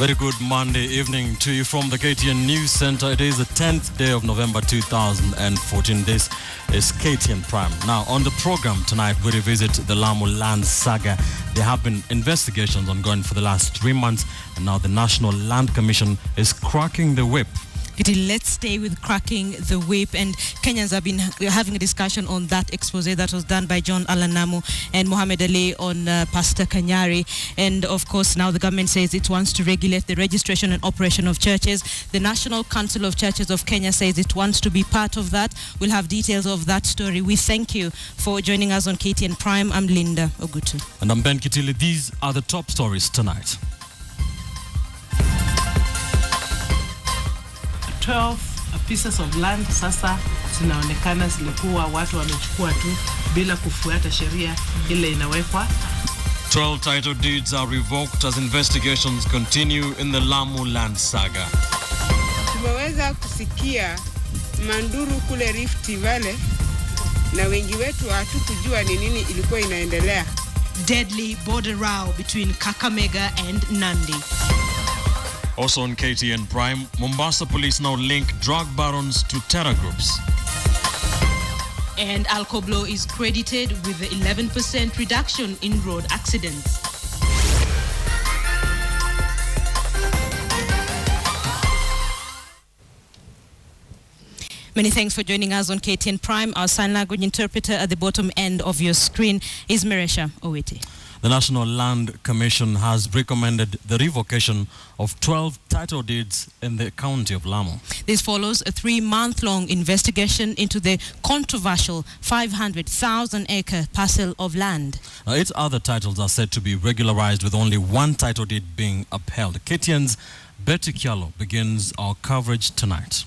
very good Monday evening to you from the KTN News Center. It is the 10th day of November 2014. This is KTN Prime. Now, on the program tonight, we revisit the Lamu land saga. There have been investigations ongoing for the last three months, and now the National Land Commission is cracking the whip let's stay with cracking the whip. And Kenyans have been having a discussion on that expose that was done by John Allan Namu and Mohamed Ali on uh, Pastor Kanyari. And of course, now the government says it wants to regulate the registration and operation of churches. The National Council of Churches of Kenya says it wants to be part of that. We'll have details of that story. We thank you for joining us on KTN Prime. I'm Lindah Oguttu. And I'm Ben Kitili. These are the top stories tonight. 12 pieces of land sasa zinaonekana zilikuwa watu wamechukua tu bila kufuata sheria ile inawekwa. 12 title deeds are revoked as investigations continue in the Lamu land saga. Tumeweza kusikia manduru kule Rift Valley na wengi wetu hatukujua ni nini ilikuwa inaendelea. Deadly border row between Kakamega and Nandi. Also on KTN Prime, Mombasa police now link drug barons to terror groups. And Alcoblow is credited with the 11% reduction in road accidents. Many thanks for joining us on KTN Prime. Our sign language interpreter at the bottom end of your screen is Meresha Owiti. The National Land Commission has recommended the revocation of 12 title deeds in the county of Lamu. This follows a three-month-long investigation into the controversial 500,000-acre parcel of land. Uh, now, eight other titles are said to be regularized with only one title deed being upheld. KTN's Betty Kyallo begins our coverage tonight.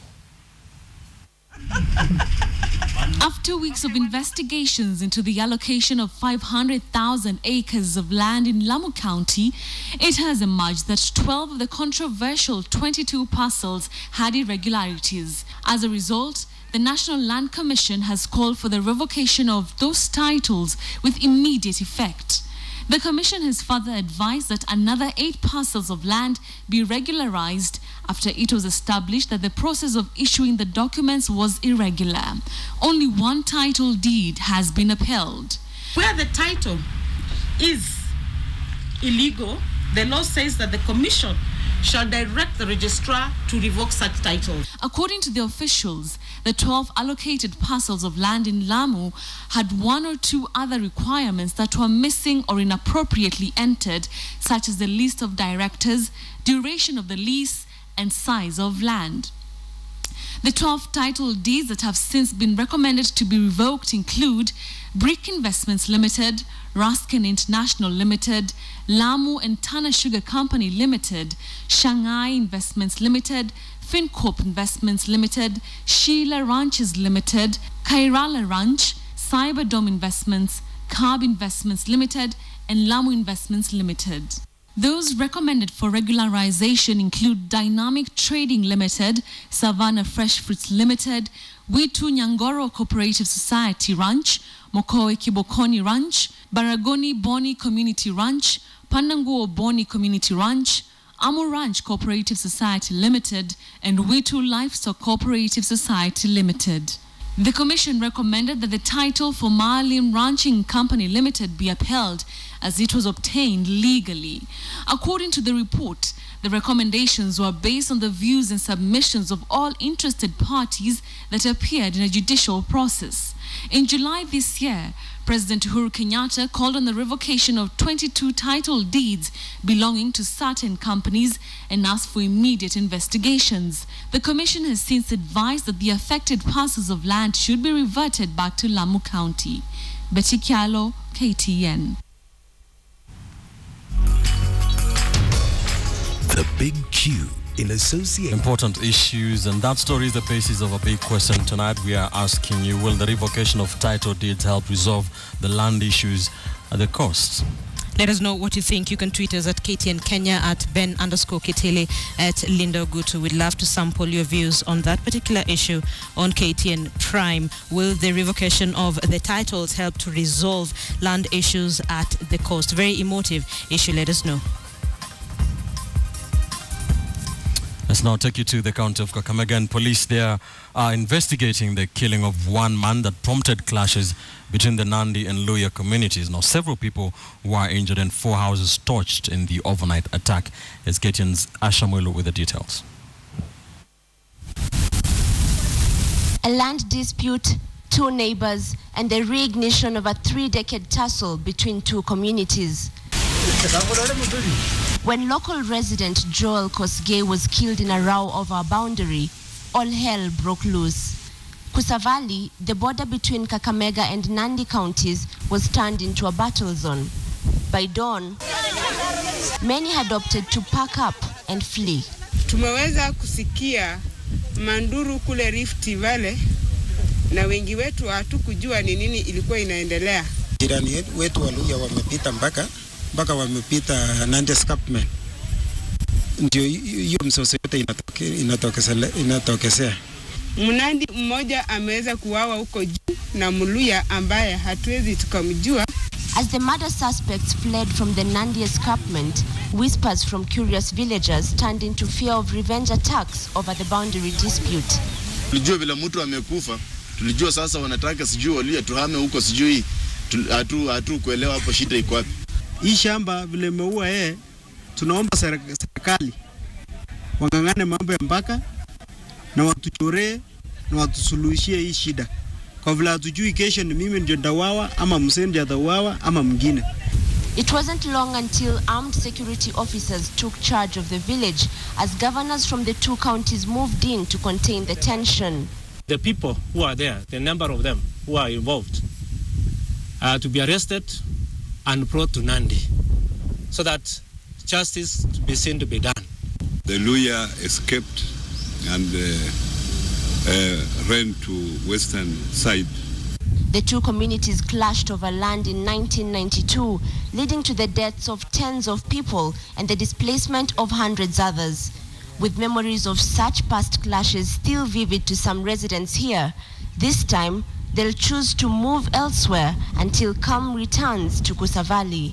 After weeks of investigations into the allocation of 500,000 acres of land in Lamu County, it has emerged that 12 of the controversial 22 parcels had irregularities. As a result, the National Land Commission has called for the revocation of those titles with immediate effect. The Commission has further advised that another eight parcels of land be regularized after it was established that the process of issuing the documents was irregular. Only one title deed has been upheld. Where the title is illegal, the law says that the Commission shall direct the registrar to revoke such titles. According to the officials, the 12 allocated parcels of land in Lamu had one or two other requirements that were missing or inappropriately entered, such as the list of directors, duration of the lease, and size of land. The 12 title deeds that have since been recommended to be revoked include Brick Investments Limited, Raskin International Limited, Lamu and Tana Sugar Company Limited, Shanghai Investments Limited, FinCorp Investments Limited, Sheila Ranches Limited, Kairala Ranch, Cyberdome Investments, Carb Investments Limited, and Lamu Investments Limited. Those recommended for regularization include Dynamic Trading Limited, Savannah Fresh Fruits Limited, Witu Nyangoro Cooperative Society Ranch, Mokoe Kibokoni Ranch, Baragoni Boni Community Ranch, Pananguo Boni Community Ranch, Amu Ranch Cooperative Society Limited, and Witu Livestock Cooperative Society Limited. The Commission recommended that the title for Marlin Ranching Company Limited be upheld as it was obtained legally. According to the report, the recommendations were based on the views and submissions of all interested parties that appeared in a judicial process. In July this year, President Uhuru Kenyatta called on the revocation of 22 title deeds belonging to certain companies and asked for immediate investigations. The commission has since advised that the affected parcels of land should be reverted back to Lamu County. Betty Kyallo, KTN. The Big Q in association. Important issues, and that story is the basis of a big question tonight. We are asking you Will the revocation of title deeds help resolve the land issues at the cost? Let us know what you think. You can tweet us at KTN Kenya at Ben underscore Kitili at Linda Gutu. We'd love to sample your views on that particular issue on KTN Prime. Will the revocation of the titles help to resolve land issues at the coast? Very emotive issue. Let us know. Let's now take you to the county of Kakamega police there are investigating the killing of one man that prompted clashes between the Nandi and Luhya communities. Now, several people were injured and four houses torched in the overnight attack. It's Ketian's Ashamwelu with the details. a land dispute, two neighbors, and the reignition of a three-decade tussle between two communities. When local resident Joel Kosgei was killed in a row over a boundary, all hell broke loose. Kusavali, the border between Kakamega and Nandi counties, was turned into a battle zone. By dawn, many had opted to pack up and flee. Tumeweza kusikia manduru kule Rift Valley na wengi wetu hatukujua ni nini ilikuwa inaendelea. Jirani wetu wa Luya wamepita mpaka mpaka wamepita Nandi Escarpment, ndio hiyo msoso yote inatoke, inatokesele, inatokesea. Mnandi mmoja ameweza kuwawa huko juu na Mluya ambaye hatuwezi tukamjua. As the murder suspects fled from the Nandi escarpment, whispers from curious villagers turned into fear of revenge attacks over the boundary dispute. Tulijua vile mtu amekufa, tulijua sasa wanataka sijui walia tuhame huko, sijui tu- hatu hatu kuelewa hapo shida iko wapi. Hii shamba vile imeua yeye, tunaomba serikali wang'ang'ane mambo ya mpaka na watuchoree na watusuluhishie hii shida, kwa vile hatujui kesho ni mimi ndio ndawawa ama mzee ndio atauawa ama mwingine. It wasn't long until armed security officers took charge of the village as governors from the two counties moved in to contain the tension. the people who are there, the number of them who are involved, are to be arrested and brought to Nandi so that justice be seen to be done. The Luhya escaped and uh, uh, ran to western side. The two communities clashed over land in 1992, leading to the deaths of tens of people and the displacement of hundreds others. With memories of such past clashes still vivid to some residents here, this time they'll choose to move elsewhere until calm returns to Kusavali.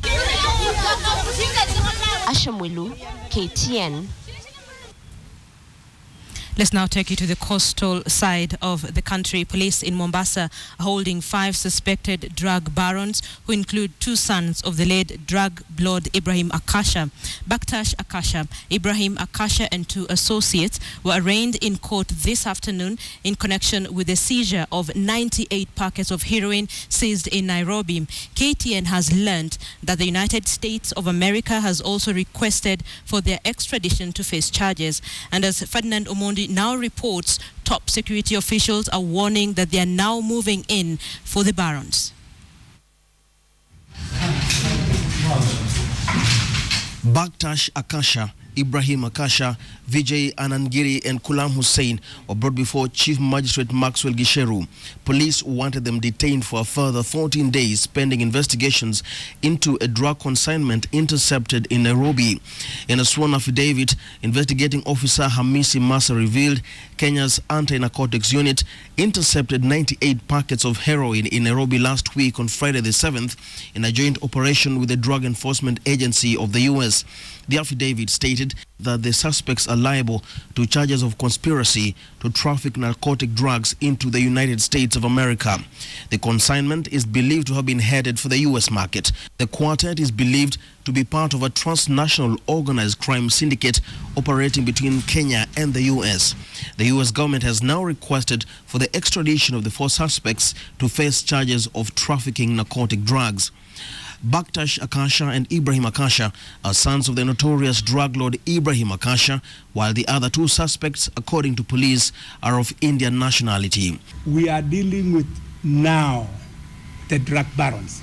Asha Mwilu, KTN. Let's now take you to the coastal side of the country. Police in Mombasa are holding five suspected drug barons who include two sons of the late drug lord Ibrahim Akasha. Baktash Akasha, Ibrahim Akasha and two associates were arraigned in court this afternoon in connection with the seizure of 98 packets of heroin seized in Nairobi. KTN has learned that the United States of America has also requested for their extradition to face charges. And as Ferdinand Omondi now reports, top security officials are warning that they are now moving in for the barons. Baktash Akasha, Ibrahim Akasha, Vijay Anangiri, and Gulam Hussein were brought before Chief Magistrate Maxwell Gicheru. Police wanted them detained for a further 14 days pending investigations into a drug consignment intercepted in Nairobi. In a sworn affidavit, investigating officer Hamisi Massa revealed Kenya's anti-narcotics unit intercepted 98 packets of heroin in Nairobi last week on Friday the 7th in a joint operation with the Drug Enforcement Agency of the U.S. The affidavit stated that the suspects are liable to charges of conspiracy to traffic narcotic drugs into the United States of America. The consignment is believed to have been headed for the U.S. market. The quartet is believed to be part of a transnational organized crime syndicate operating between Kenya and the U.S. The U.S. government has now requested for the extradition of the four suspects to face charges of trafficking narcotic drugs. Baktash Akasha and Ibrahim Akasha are sons of the notorious drug lord Ibrahim Akasha, while the other two suspects, according to police, are of Indian nationality. we are dealing with now the drug barons.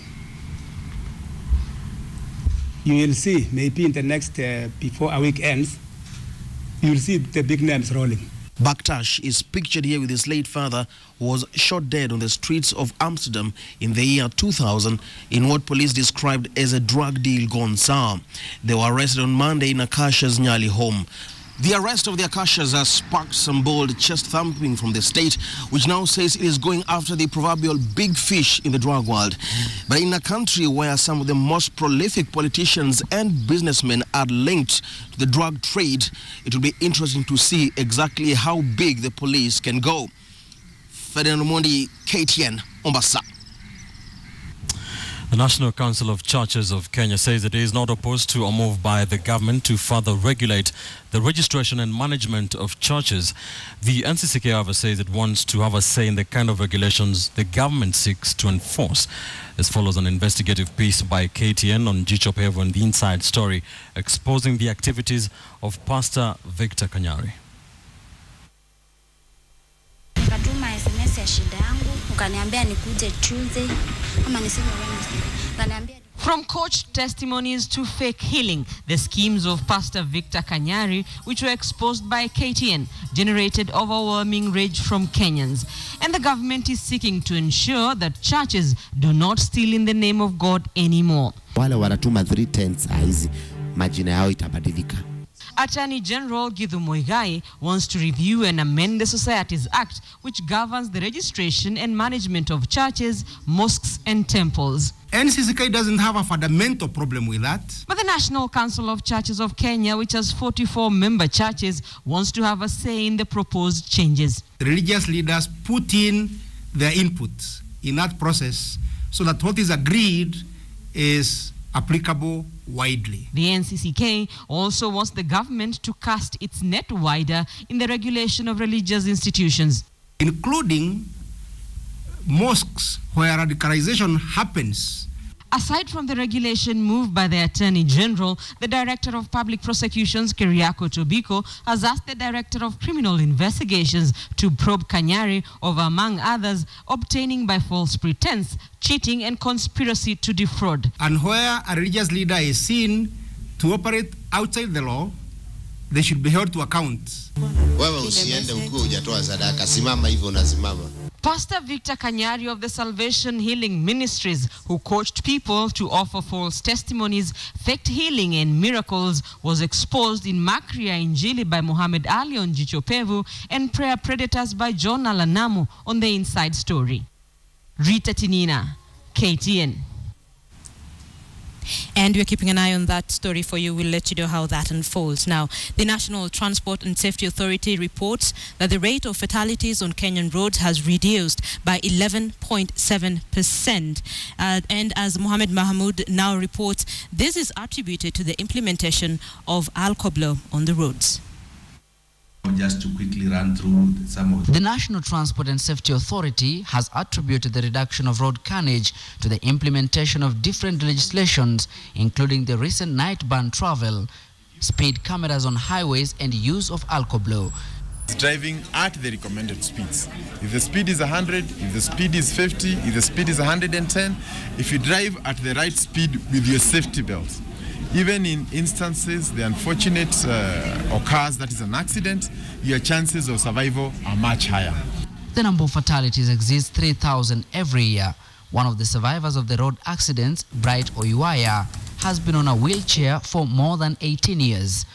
You will see, maybe in the next, uh, before a week ends, you will see the big names rolling. Baktash is pictured here with his late father, who was shot dead on the streets of Amsterdam in the year 2000 in what police described as a drug deal gone sour. They were arrested on Monday in Akasha's Nyali home. The arrest of the Akashas has sparked some bold chest thumping from the state, which now says it is going after the proverbial big fish in the drug world. But in a country where some of the most prolific politicians and businessmen are linked to the drug trade, it will be interesting to see exactly how big the police can go. Ferdinand KTN, Mombasa. The National Council of Churches of Kenya says it is not opposed to a move by the government to further regulate the registration and management of churches. The NCCK, however, says it wants to have a say in the kind of regulations the government seeks to enforce. This follows an investigative piece by KTN on Jicho Pevu and the Inside Story, exposing the activities of Pastor Victor Kanyari. Ukaniambia nikuje Tuesday ama niseme From coach testimonies to fake healing, the schemes of Pastor Victor Kanyari, which were exposed by KTN, generated overwhelming rage from Kenyans. And the government is seeking to ensure that churches do not steal in the name of God anymore. wale wanatuma three tens hizi majina yao itabadilika. Attorney General Githu Muigai wants to review and amend the Societies Act, which governs the registration and management of churches, mosques, and temples. NCCK doesn't have a fundamental problem with that. But the National Council of Churches of Kenya, which has 44 member churches, wants to have a say in the proposed changes. The religious leaders put in their input in that process so that what is agreed is applicable widely. The NCCK also wants the government to cast its net wider in the regulation of religious institutions. Including mosques where radicalization happens Aside from the regulation moved by the Attorney General, the Director of Public Prosecutions, Keriako Tobiko, has asked the Director of Criminal Investigations to probe Kanyari over, among others, obtaining by false pretense, cheating, and conspiracy to defraud. and where a religious leader is seen to operate outside the law, they should be held to account. Wewe usiende ukiwa hujatoa sadaka, simama hivyo unasimama. Pastor Victor Kanyari of the Salvation Healing Ministries, who coached people to offer false testimonies, faked healing, and miracles, was exposed in Makria Injili by Muhammad Ali on Jicho Pevu and Prayer Predators by John Allan Namu on the Inside Story. Rita Tinina, KTN. And we're keeping an eye on that story for you. We'll let you know how that unfolds. Now, the National Transport and Safety Authority reports that the rate of fatalities on Kenyan roads has reduced by 11.7%. Uh, and as Mohamed Mahmoud now reports, this is attributed to the implementation of Alcoblow on the roads. Just to quickly run through some of The National Transport and Safety Authority has attributed the reduction of road carnage to the implementation of different legislations, including the recent night ban travel, speed cameras on highways, and use of alcohol. driving at the recommended speeds. If the speed is 100, if the speed is 50, if the speed is 110, if you drive at the right speed with your safety belt. Even in instances, the unfortunate uh, occurs that is an accident, your chances of survival are much higher. The number of fatalities exceeds 3,000 every year. One of the survivors of the road accidents, Bright Oyuaya, has been on a wheelchair for more than 18 years.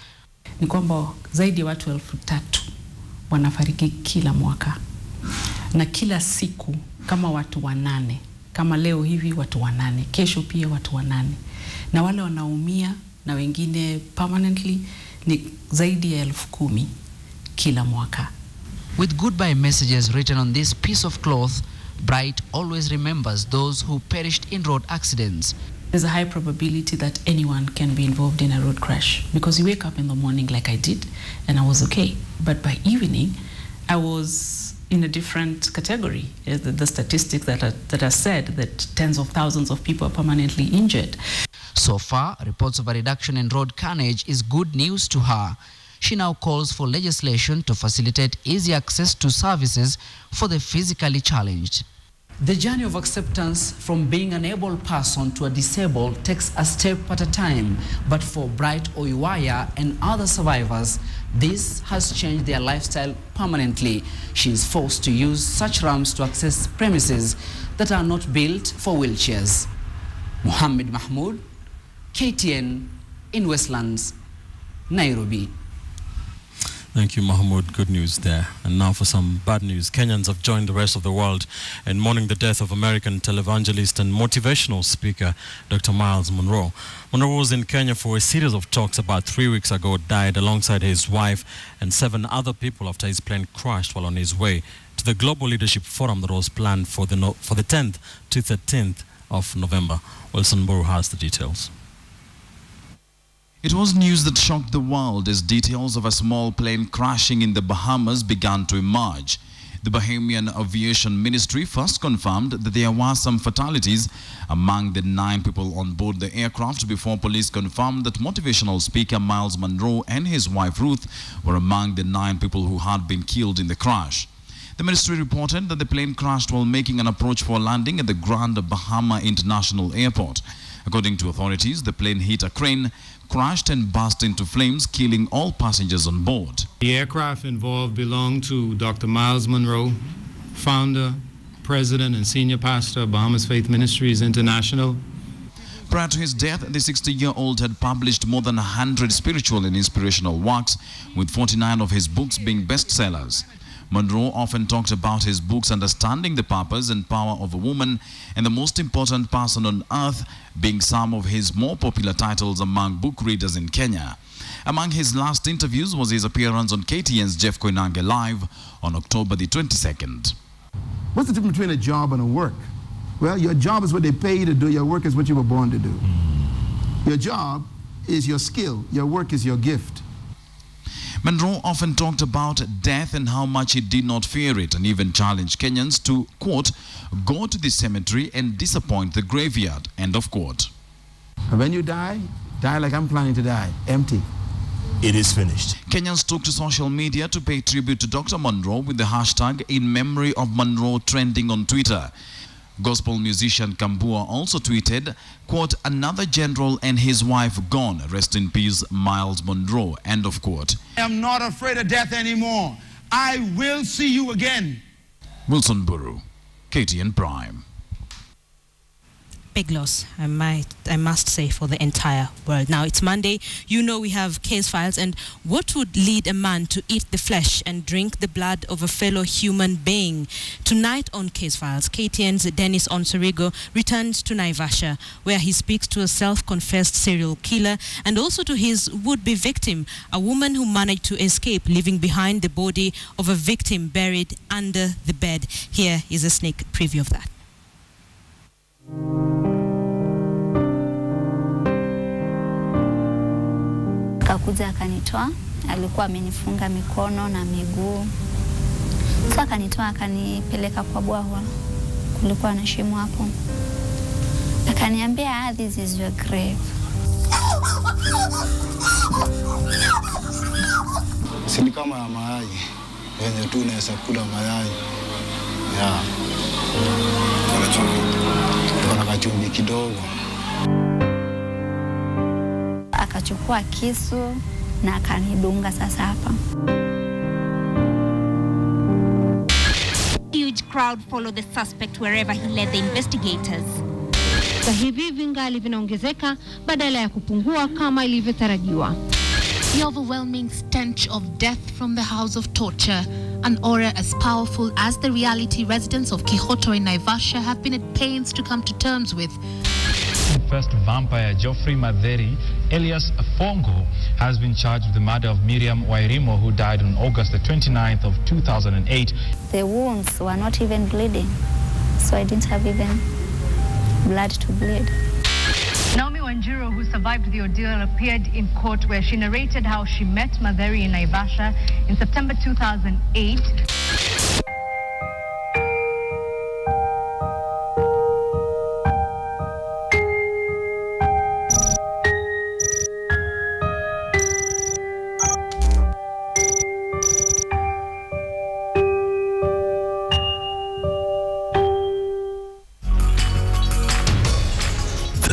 ni kwamba zaidi ya watu elfu tatu wanafariki kila mwaka na kila siku kama watu wanane kama leo hivi watu wanane kesho pia watu wanane na wale wanaumia na wengine permanently ni zaidi ya elfu kumi kila mwaka With goodbye messages written on this piece of cloth, Bright always remembers those who perished in road accidents. there's a high probability that anyone can be involved in a road crash because you wake up in the morning like I did and I was okay. But by evening, I was in a different category. Uh, The, the statistics that are, that are said that tens of thousands of people are permanently injured. So far, reports of a reduction in road carnage is good news to her. She now calls for legislation to facilitate easy access to services for the physically challenged. The journey of acceptance from being an able person to a disabled takes a step at a time. But for Bright Oyuaya and other survivors, this has changed their lifestyle permanently. She is forced to use such ramps to access premises that are not built for wheelchairs. Mohammed Mahmoud, KTN in Westlands, Nairobi. Thank you, Mahmoud. Good news there. And now for some bad news. Kenyans have joined the rest of the world in mourning the death of American televangelist and motivational speaker Dr. Myles Munroe. Munroe was in Kenya for a series of talks about three weeks ago, died alongside his wife and seven other people after his plane crashed while on his way to the Global Leadership Forum that was planned for the, no- for the 10th to 13th of November. Wilson Mburu has the details. It was news that shocked the world as details of a small plane crashing in the Bahamas began to emerge. The Bahamian Aviation Ministry first confirmed that there were some fatalities among the nine people on board the aircraft before police confirmed that motivational speaker Myles Munroe and his wife Ruth were among the nine people who had been killed in the crash. The ministry reported that the plane crashed while making an approach for landing at the Grand Bahama International Airport. According to authorities, the plane hit a crane, crashed and burst into flames, killing all passengers on board. The aircraft involved belonged to Dr. Myles Munroe, founder, president, and senior pastor of Bahamas Faith Ministries International. Prior to his death, the 60-year-old had published more than 100 spiritual and inspirational works, with 49 of his books being bestsellers. Munroe often talked about his books understanding the purpose and power of a woman and the most important person on earth being some of his more popular titles among book readers in Kenya. Among his last interviews was his appearance on KTN's Jeff Koinange Live on October the 22nd. What's the difference between a job and a work? Well, your job is what they pay you to do. Your work is what you were born to do. Hmm. Your job is your skill. Your work is your gift. Munroe often talked about death and how much he did not fear it and even challenged Kenyans to, quote, go to the cemetery and disappoint the graveyard, end of quote. When you die, die like I'm planning to die, empty. It is finished. Kenyans took to social media to pay tribute to Dr. Munroe with the hashtag in memory of Munroe trending on Twitter. Gospel musician Kambua also tweeted, quote, another general and his wife gone. Rest in peace, Myles Munroe, end of quote. I am not afraid of death anymore. I will see you again. Wilson Mburu, KTN Prime. Big loss, I might, I must say, for the entire world. Now it's Monday. You know we have case files, and what would lead a man to eat the flesh and drink the blood of a fellow human being? Tonight on Case Files, KTN's Dennis Onsarigo returns to Naivasha, where he speaks to a self-confessed serial killer and also to his would-be victim, a woman who managed to escape, leaving behind the body of a victim buried under the bed. Here is a sneak preview of that. Akakuja akanitoa, alikuwa amenifunga mikono na miguu. Sasa akanitoa akanipeleka kwa bwawa, kulikuwa na shimo hapo, akaniambia ah, this is your grave. si ni kama ya mayai wenye tu unaweza kula mayai. Ya kachumbi kidogo Akachukua kisu na akanidunga sasa hapa. Huge crowd followed the suspect wherever he led the investigators. Sasa hivi vingali vinaongezeka badala ya kupungua kama ilivyotarajiwa. The overwhelming stench of death from the house of torture, an aura as powerful as the reality residents of Kihoto in Naivasha have been at pains to come to terms with. First vampire Geoffrey Madheri, alias Fongo, has been charged with the murder of Miriam Wairimu, who died on August the 29th of 2008. The wounds were not even bleeding, so I didn't have even blood to bleed. Wanjiro, who survived the ordeal, appeared in court where she narrated how she met Madheri in Naivasha in September 2008.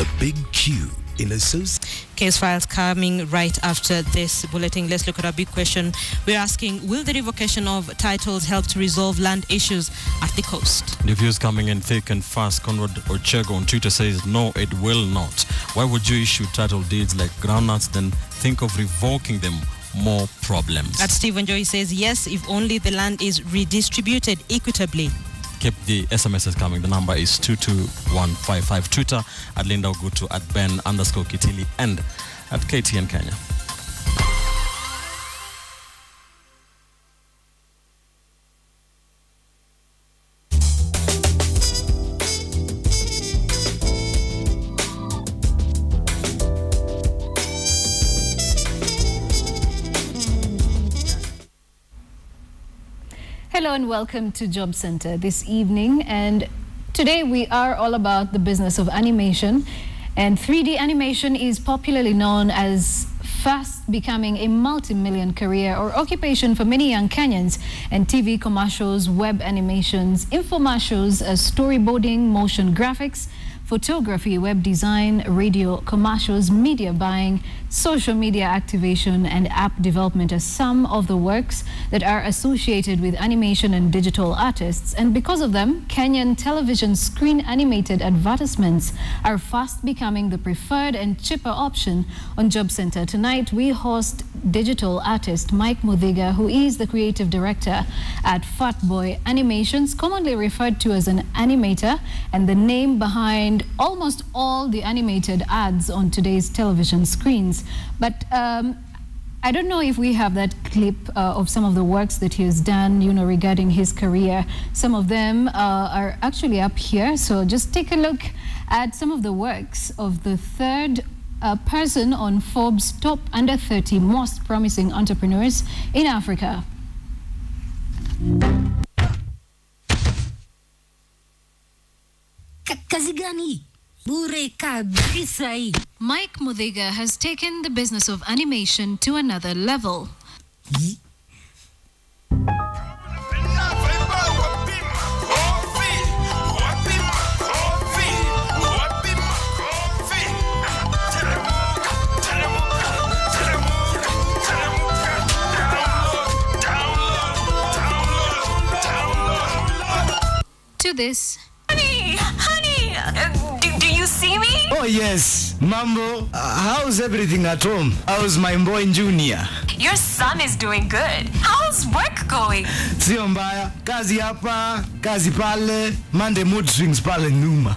The Big Q in association. Case files coming right after this bulletin. Let's look at a big question. We're asking Will the revocation of titles help to resolve land issues at the coast? The views coming in thick and fast. Conrad Ochego on Twitter says, no, it will not. Why would you issue title deeds like groundnuts then think of revoking them more problems. At Stephen Joy says, yes, if only the land is redistributed equitably. Keep the SMSs coming. The number is 22155. Twitter at Lindah Oguttu, at Ben underscore Kitili, and at KTN Kenya. Welcome to Job Center this evening. And today we are all about the business of animation. And 3D animation is popularly known as fast becoming a multi-million career or occupation for many young Kenyans. And TV commercials, web animations, infomercials, uh, storyboarding, motion graphics, photography, web design, radio commercials, media buying, social media activation, and app development are some of the works that are associated with animation and digital artists. And because of them, Kenyan television screen animated advertisements are fast becoming the preferred and cheaper option on Job Center. Tonight, we host digital artist Mike Mudhiga, who is the creative director at Fatboy Animations, commonly referred to as an animator, and the name behind almost all the animated ads on today's television screens. But um, I don't know if we have that clip uh, of some of the works that he has done, you know, regarding his career. Some of them uh, are actually up here. So just take a look at some of the works of the third uh, person on Forbes' top under 30 most promising entrepreneurs in Africa. Kazi gani bure kabisa hii Mike Mudhiga has taken the business of animation to another level. To this, Oh yes, Mambo. Uh, how's everything at home? How's my boy Junior? Your son is doing good. How's work going? Sio mbaya. Kazi hapa, kazi pale. Monday mood swings pale nyuma.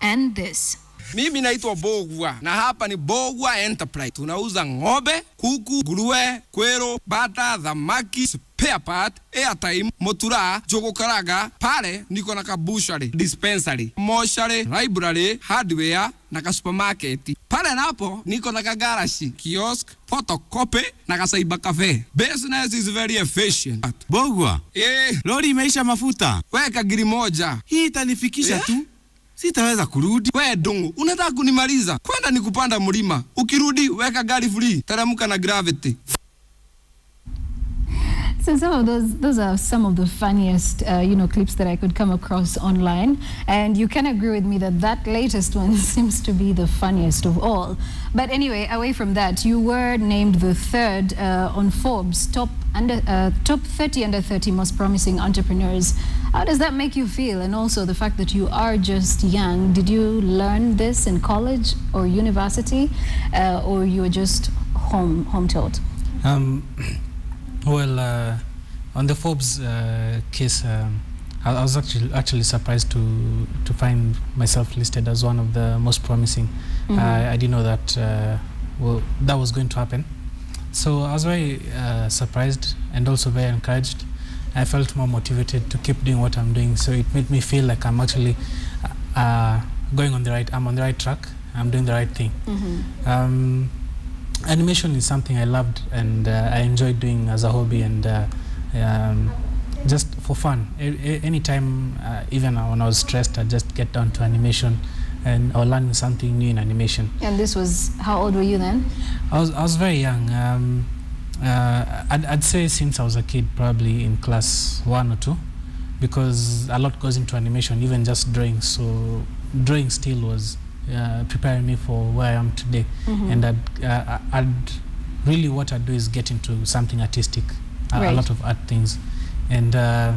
and this. Mimi naitwa Bogwa na hapa ni Bogwa Enterprise. Tunauza ng'ombe, kuku, nguruwe, kwero, bata, dhamaki, spare airtime, motura, jogo karaga. Pale niko na kabushari, dispensary, moshari, library, hardware na ka supermarket. Pale napo niko na kagarashi, kiosk, photocopy na kasaiba cafe. Business is very efficient. Bogwa, Eh, lori imeisha mafuta. weka giri moja. Hii itanifikisha Yeah. tu, sitaweza kurudi. We dungu, unataka kunimaliza? Kwenda ni kupanda mlima, ukirudi weka gari free, teremka na gravity. So some of those those are some of the funniest uh, you know clips that I could come across online, and you can agree with me that that latest one seems to be the funniest of all. But anyway, away from that, you were named the third uh, on Forbes top under uh, top 30 under 30 most promising entrepreneurs. How does that make you feel? And also the fact that you are just young. Did you learn this in college or university, uh, or you were just home home taught? Um, well, uh, on the Forbes uh, case, um, I, I was actually actually surprised to to find myself listed as one of the most promising. Mhm. I, I didn't know that uh, well that was going to happen, so I was very uh, surprised and also very encouraged. I felt more motivated to keep doing what I'm doing. So it made me feel like I'm actually uh, going on the right. I'm on the right track. I'm doing the right thing. Um, animation is something I loved and uh, I enjoyed doing as a hobby and uh, um, just for fun. A- a- anytime, uh, even when I was stressed, I'd just get down to animation and or learn something new in animation. And this was how old were you then? I was I was very young. Um, uh, I'd, I'd say since I was a kid, probably in class one or two, because a lot goes into animation, even just drawing. So drawing still was uh, preparing me for where I am today, Mhm. and I'd, uh, I'd really what I do is get into something artistic, a, a lot of art things, and uh,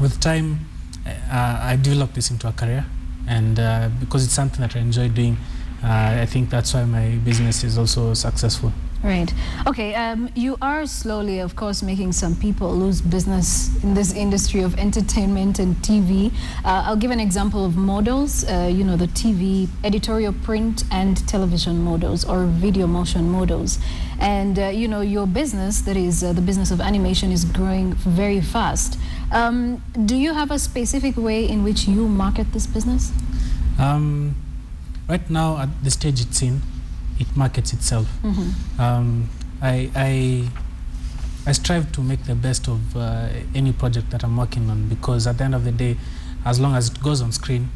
with time, uh, I developed this into a career, and uh, because it's something that I enjoy doing, uh, I think that's why my business is also successful. Right. Okay. Um, you are slowly, of course, making some people lose business in this industry of entertainment and TV. Uh, I'll give an example of models. Uh, you know, the TV, editorial print, and television models or video motion models. And uh, you know, your business, that is uh, the business of animation, is growing very fast. Um, do you have a specific way in which you market this business? Um, right now, at the stage it's in, it markets itself. Mhm. Um, I, I, I strive to make the best of uh, any project that I'm working on because at the end of the day, as long as it goes on screen,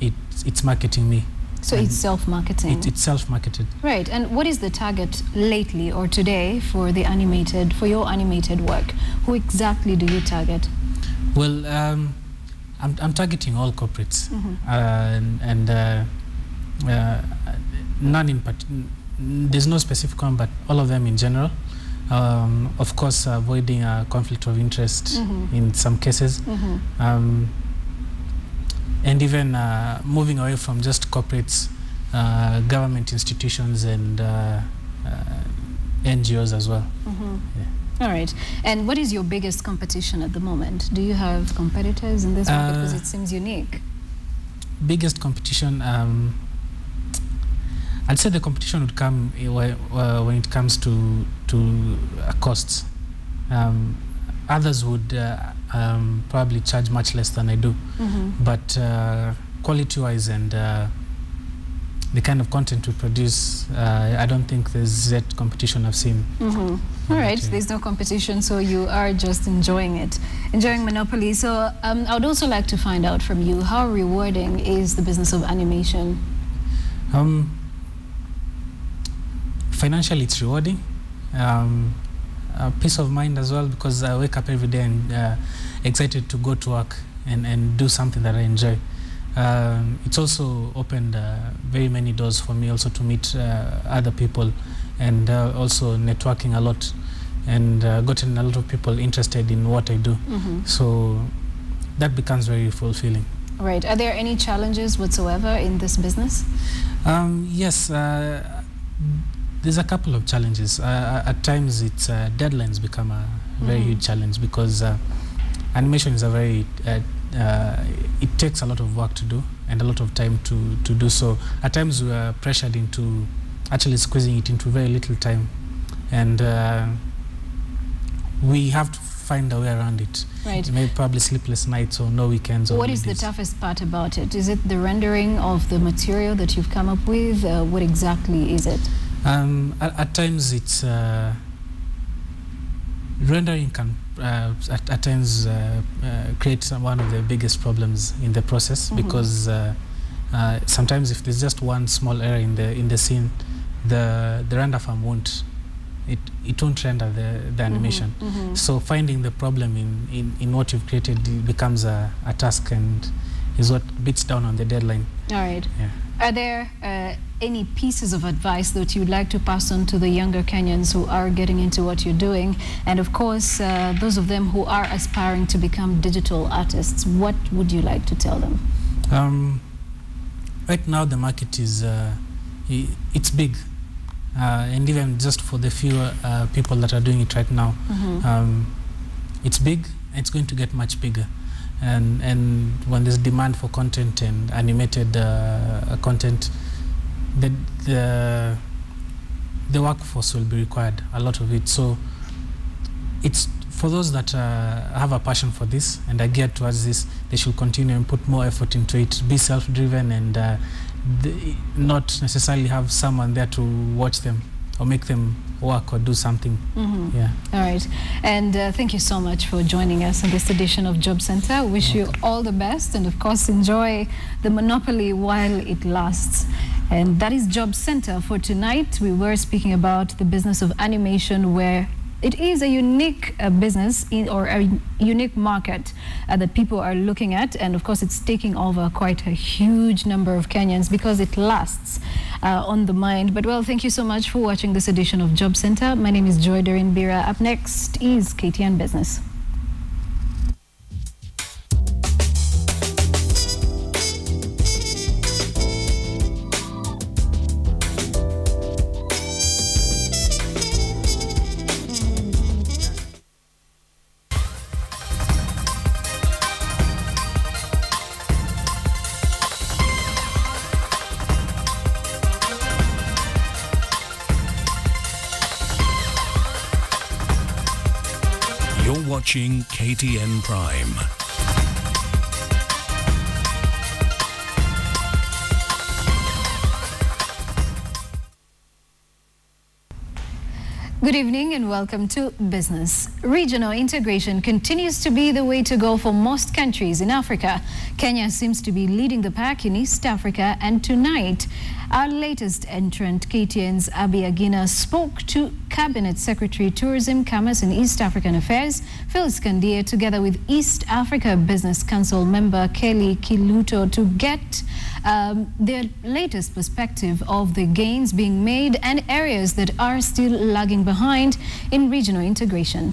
it, it's marketing me. So And it's self-marketing. It, it's self-marketed. Right. And what is the target lately or today for the animated, for your animated work? Who exactly do you target? Well, um, I'm, I'm targeting all corporates, Mhm. uh, and, and uh, uh, none in part. There's no specific one, but all of them in general. Um, of course, avoiding a conflict of interest Mhm. in some cases, Mhm. um, and even uh, moving away from just corporates, uh, government institutions, and uh, uh, NGOs as well. Mhm. All right. And what is your biggest competition at the moment? Do you have competitors in this market? Because Uh, it seems unique. biggest competition um, I'd say the competition would come uh, when it comes to to uh, costs. Um, others would uh, um, probably charge much less than I do, Mhm. but uh, quality-wise and uh, the kind of content we produce, uh, I don't think there's yet competition I've seen. Mhm. All right, there's no competition, so you are just enjoying it, enjoying Monopoly. So um, I would also like to find out from you how rewarding is the business of animation? Um, financially, it's rewarding. Um, uh, peace of mind as well because I wake up every day and uh, excited to go to work and, and do something that I enjoy. Um, it's also opened uh, very many doors for me also to meet uh, other people and uh, also networking a lot and uh, gotten a lot of people interested in what I do. Mhm. So that becomes very fulfilling. Right. Are there any challenges whatsoever in this business? Um, yes, uh, there's a couple of challenges. Uh, at times, it's uh, deadlines become a very Mhm. huge challenge because uh, animation is a very uh, uh, it takes a lot of work to do and a lot of time to to do so. At times, we are pressured into actually squeezing it into very little time, and uh, we have to find a way around it. Right. Maybe probably sleepless nights or no weekends. Or What is the toughest part about it? Is it the rendering of the material that you've come up with? Uh, what exactly is it? Um, at, at times, it's uh, rendering can uh, at, at times uh, uh, create some, one of the biggest problems in the process Mhm. because uh, uh, sometimes if there's just one small error in the in the scene, the the render farm won't it it won't render the, the animation. mhm. So finding the problem in, in, in what you've created becomes a, a task and is what beats down on the deadline. All right. Yeah. Are there uh, any pieces of advice that you'd like to pass on to the younger Kenyans who are getting into what you're doing? And of course, uh, those of them who are aspiring to become digital artists, what would you like to tell them? Um, right now, the market is uh, it's big, uh, and even just for the few uh, people that are doing it right now, Mhm. um, it's big. and It's going to get much bigger, and and when there's demand for content and animated uh, content, the the the workforce will be required. A lot of it. So it's for those that uh, have a passion for this and are geared towards this, they should continue and put more effort into it. Be self-driven and uh, not necessarily have someone there to watch them or make them work or do something. Mhm. Yeah. All right. And uh, thank you so much for joining us in this edition of Job Center. Wish you all the best and, of course, enjoy the monopoly while it lasts. And that is Job Center for tonight. We were speaking about the business of animation where it is a unique uh, business in, or a unique market uh, that people are looking at. And of course, it's taking over quite a huge number of Kenyans because it lasts uh, on the mind. But well, thank you so much for watching this edition of Job Center. My name is Joy Doreen Biira. Up next is KTN Business. KTN Prime. Good evening and welcome to Business. Regional integration continues to be the way to go for most countries in Africa. Kenya seems to be leading the pack in East Africa and tonight our latest entrant, KTN's Abi Agina, spoke to Cabinet Secretary Tourism, Commerce and East African Affairs, Phyllis Kandie, together with East Africa Business Council member Kelly Kiluto to get um, their latest perspective of the gains being made and areas that are still lagging behind in regional integration.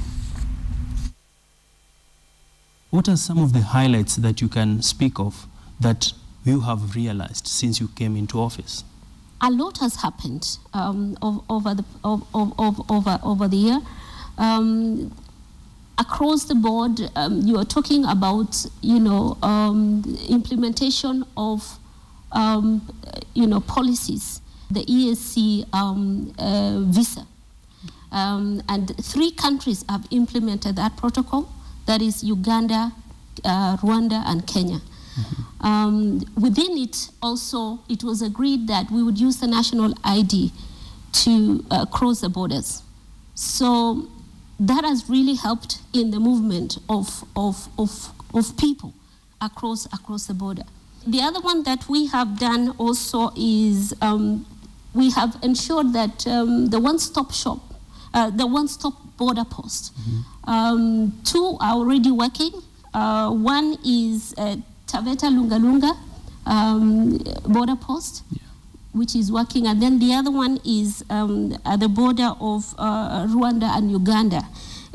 What are some of the highlights that you can speak of that you have realized since you came into office? A lot has happened um, over the ov- ov- ov- over over the year. Um, across the board, um, you are talking about you know um, implementation of um, you know policies, the ESC um, uh, visa, um, and three countries have implemented that protocol. That is Uganda, uh, Rwanda, and Kenya. Um, within it, also, it was agreed that we would use the national ID to uh, cross the borders. So that has really helped in the movement of, of, of, of people across, across the border. The other one that we have done also is um, we have ensured that um, the one stop shop, uh, the one stop border post, um, two are already working. Uh, one is uh, Taveta Lunga Lunga um, border post, which is working, and then the other one is um, at the border of uh, Rwanda and Uganda.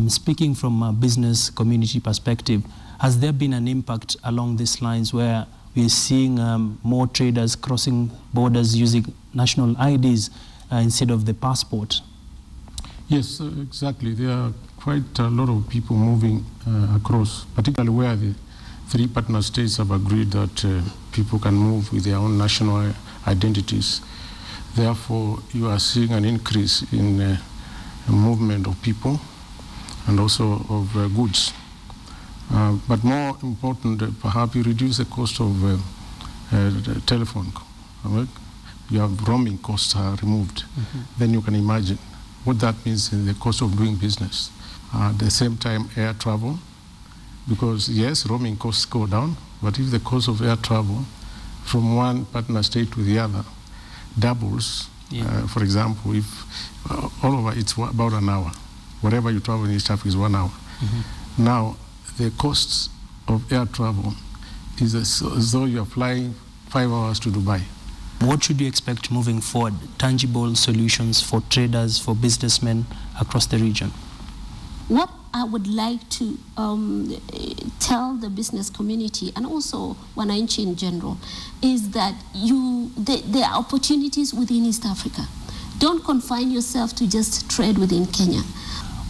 Speaking from a business community perspective, has there been an impact along these lines where we're seeing um, more traders crossing borders using national IDs uh, instead of the passport? Yes, uh, exactly. There are quite a lot of people moving uh, across, particularly where the three partner states have agreed that uh, people can move with their own national identities. Therefore, you are seeing an increase in uh, movement of people and also of uh, goods. Uh, but more important, uh, perhaps you reduce the cost of uh, uh, the telephone. Right? Your roaming costs are removed. Then you can imagine what that means in the cost of doing business. At the same time, air travel, because yes, roaming costs go down, but if the cost of air travel from one partner state to the other doubles, uh, for example, if uh, all over it's about an hour, Whatever you travel in East Africa is one hour. Now, the costs of air travel is as, as though you are flying five hours to Dubai. What should you expect moving forward? Tangible solutions for traders, for businessmen across the region? What I would like to um, tell the business community and also Wananchi in general is that you there, there are opportunities within East Africa. Don't confine yourself to just trade within Kenya.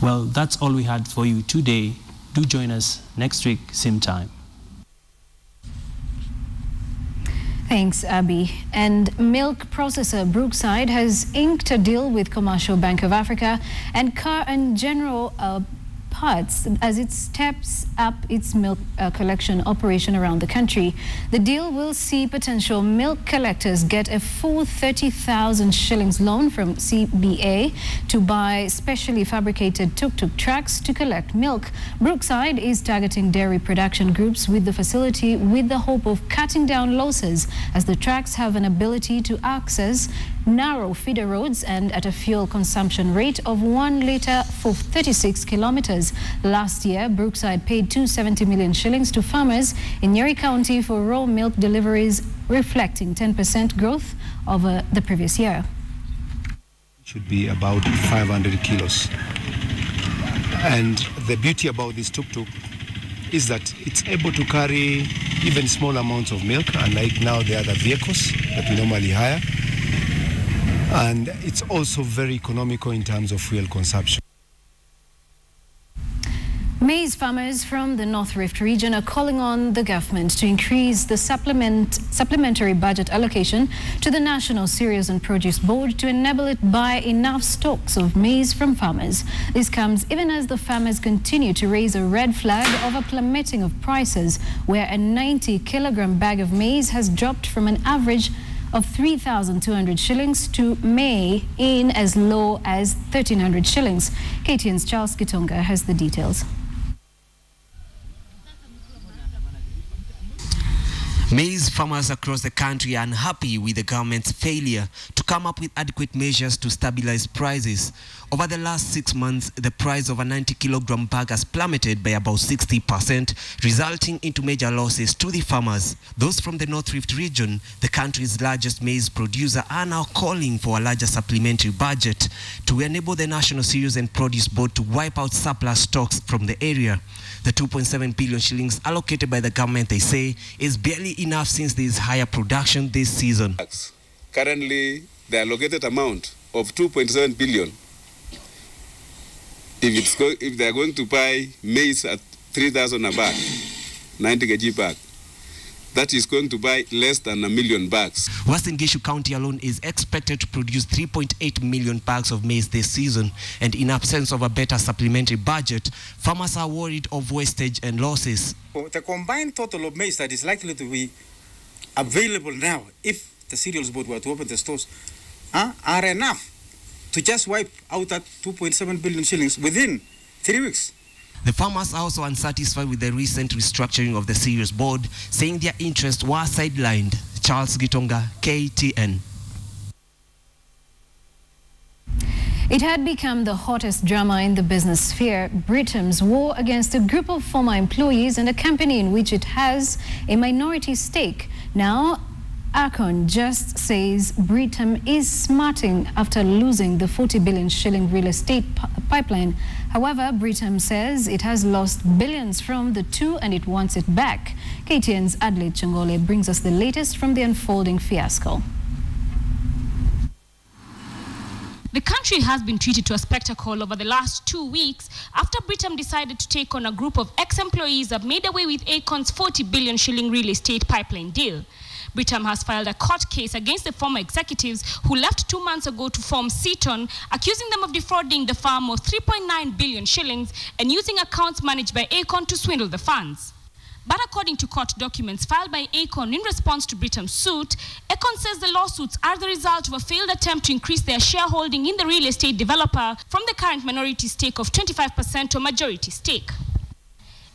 Well, that's all we had for you today. Do join us next week, same time. Thanks, Abby. And milk processor Brookside has inked a deal with Commercial Bank of Africa and Car and General uh, As it steps up its milk uh, collection operation around the country. The deal will see potential milk collectors get a full 30,000 shillings loan from CBA to buy specially fabricated tuk-tuk trucks to collect milk. Brookside is targeting dairy production groups with the facility with the hope of cutting down losses as the trucks have an ability to access narrow feeder roads and at a fuel consumption rate of 1 litre for 36 kilometers. Last year, Brookside paid 270 million shillings to farmers in Nyeri County for raw milk deliveries, reflecting 10% growth over the previous year. It should be about 500 kilos. And the beauty about this tuk-tuk is that it's able to carry even small amounts of milk, unlike now the other vehicles that we normally hire. And it's also very economical in terms of fuel consumption. Maize farmers from the North Rift region are calling on the government to increase the supplement, supplementary budget allocation to the National Cereals and Produce Board to enable it buy enough stocks of maize from farmers. This comes even as the farmers continue to raise a red flag over plummeting of prices, where a 90 kilogram bag of maize has dropped from an average of 3,200 shillings to May in as low as 1,300 shillings. KTN's Charles Kitonga has the details. Maize farmers across the country are unhappy with the government's failure to come up with adequate measures to stabilize prices. Over the last six months, the price of a 90 kilogram bag has plummeted by about 60%, resulting into major losses to the farmers. Those from the North Rift region, the country's largest maize producer, are now calling for a larger supplementary budget to enable the National Cereals and Produce Board to wipe out surplus stocks from the area. The 2.7 billion shillings allocated by the government, they say, is barely enough since there is higher production this season. Currently, the allocated amount of 2.7 billion, if, it's go, if they are going to buy maize at 3,000 a bag, 90 kg bag, that is going to buy less than a million bags. Uasin Gishu County alone is expected to produce 3.8 million bags of maize this season, and in absence of a better supplementary budget, farmers are worried of wastage and losses. The combined total of maize that is likely to be available now, if the cereals board were to open the stores, uh, are enough to just wipe out that 2.7 billion shillings within three weeks. The farmers are also unsatisfied with the recent restructuring of the cereals board, saying their interests were sidelined. Charles Gitonga, KTN. It had become the hottest drama in the business sphere, Britam's war against a group of former employees and a company in which it has a minority stake. Now, Acorn just says Britam is smarting after losing the 40 billion shilling real estate pipeline. However, Britam says it has lost billions from the two and it wants it back. KTN's Adelaide Changole brings us the latest from the unfolding fiasco. The country has been treated to a spectacle over the last two weeks after Britam decided to take on a group of ex-employees that made away with Acorn's 40 billion shilling real estate pipeline deal. Britam has filed a court case against the former executives who left two months ago to form Seaton, accusing them of defrauding the firm of 3.9 billion shillings and using accounts managed by Acorn to swindle the funds. But according to court documents filed by Acorn in response to Britam's suit, Acorn says the lawsuits are the result of a failed attempt to increase their shareholding in the real estate developer from the current minority stake of 25% to a majority stake.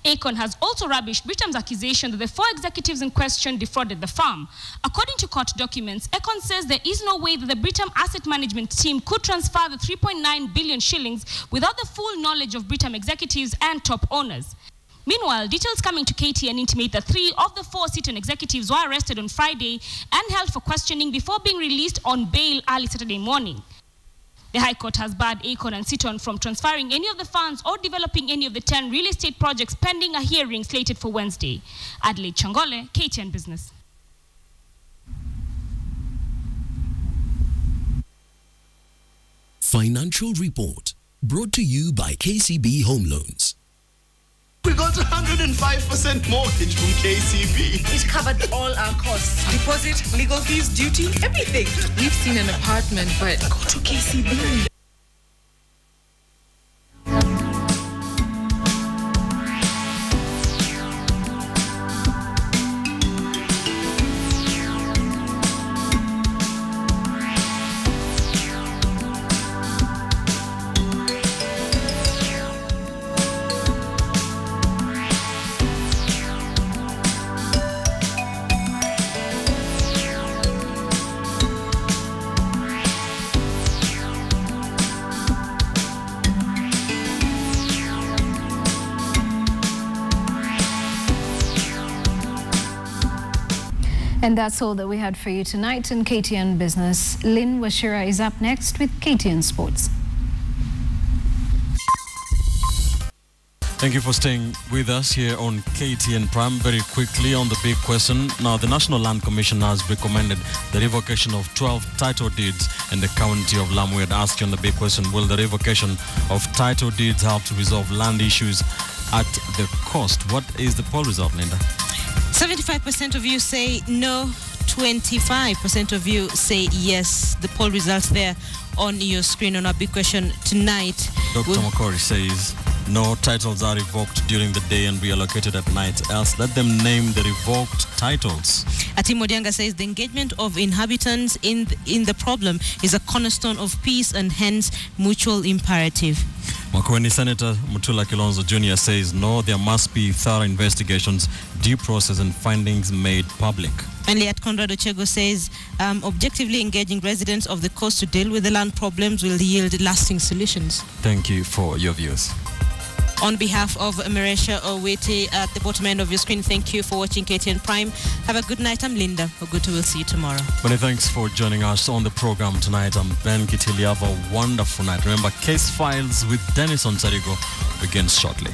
Acorn has also rubbished Britam's accusation that the four executives in question defrauded the firm. According to court documents, Acorn says there is no way that the Britam asset management team could transfer the 3.9 billion shillings without the full knowledge of Britam executives and top owners. Meanwhile, details coming to KTN intimate that three of the four Seaton executives were arrested on Friday and held for questioning before being released on bail early Saturday morning. The High Court has barred Acorn and Seaton from transferring any of the funds or developing any of the 10 real estate projects pending a hearing slated for Wednesday. Adelaide Changole, KTN Business. Financial Report brought to you by KCB Home Loans. We got 105% mortgage from KCB. It covered all our costs deposit, legal fees, duty, everything. We've seen an apartment, but go to KCB. And that's all that we had for you tonight in KTN Business. Lynn Washira is up next with KTN Sports. Thank you for staying with us here on KTN Prime. Very quickly on the big question. Now, the National Land Commission has recommended the revocation of 12 title deeds in the county of Lamu. We had asked you on the big question, will the revocation of title deeds help to resolve land issues at the cost. What is the poll result, Linda? 75% of you say no, 25% of you say yes. The poll results there on your screen on our big question tonight. Dr. Will- Makori says no titles are revoked during the day and reallocated at night. Else, let them name the revoked titles. Atim Odianga says the engagement of inhabitants in in the problem is a cornerstone of peace and hence mutual imperative. Makueni Senator Mutula Kilonzo Jr. says no, there must be thorough investigations, due process, and findings made public. And Liat Conrad Ochego says um, objectively engaging residents of the coast to deal with the land problems will yield lasting solutions. Thank you for your views. On behalf of Marisha Owiti at the bottom end of your screen, thank you for watching KTN Prime. Have a good night. I'm Lindah Oguttu. We'll see you tomorrow. Many thanks for joining us on the program tonight. I'm Ben Kitili. Have a wonderful night. Remember, Case Files with Dennis Onsarigo begins shortly.